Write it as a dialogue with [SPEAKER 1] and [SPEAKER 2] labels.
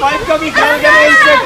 [SPEAKER 1] Five coming, come again,